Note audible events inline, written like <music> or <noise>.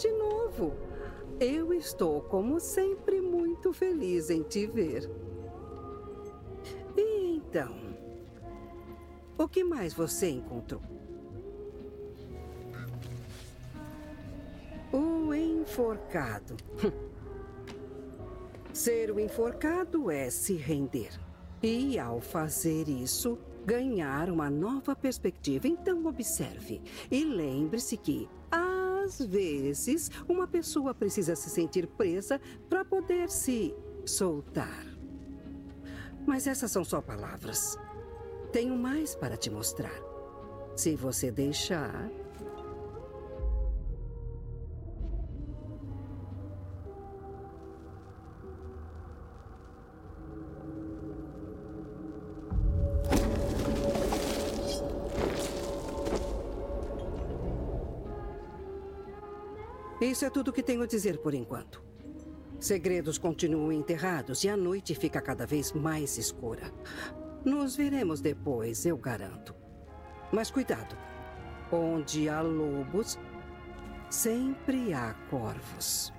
de novo. Eu estou, como sempre, muito feliz em te ver. E então, o que mais você encontrou? O enforcado. <laughs> Ser o enforcado é se render. E ao fazer isso, ganhar uma nova perspectiva. Então, observe e lembre-se que, às vezes, uma pessoa precisa se sentir presa para poder se soltar. Mas essas são só palavras. Tenho mais para te mostrar. Se você deixar, Isso é tudo que tenho a dizer por enquanto. Segredos continuam enterrados e a noite fica cada vez mais escura. Nos veremos depois, eu garanto. Mas cuidado. Onde há lobos, sempre há corvos.